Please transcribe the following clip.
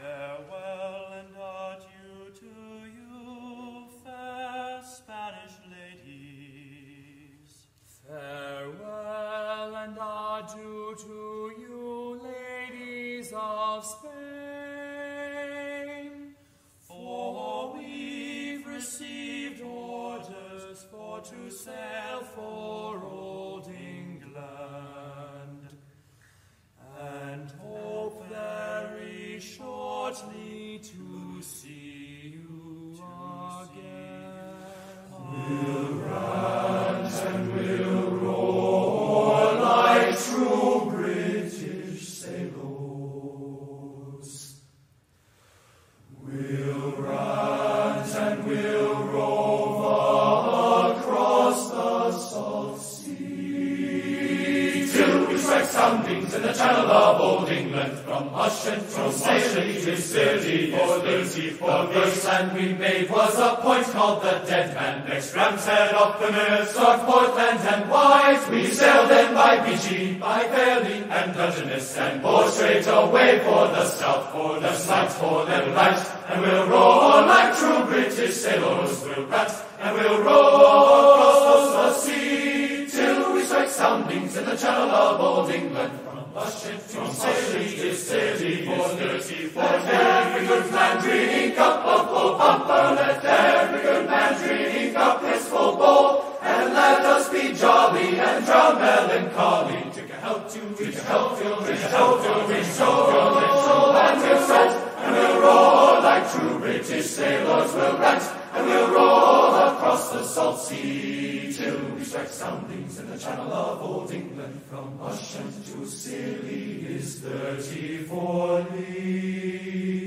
Farewell and adieu to you, fair Spanish ladies. Farewell and adieu to you, ladies of Spain. For we've received orders for to sail for old England, and hope very shortly to see for this we made was a point called the Dodman next Ram's Head off the Mears North Portland and Wise we sailed then by Beachy by Bailey and Dungeness and bore straight away for the south for the sights for them light. and we'll roar like true British sailors we'll rat and we'll roar across the sea till we strike soundings in the channel of old England from Ushant to to thirty for thirty for every good drink from Ushant to Scilly is thirty-four leagues.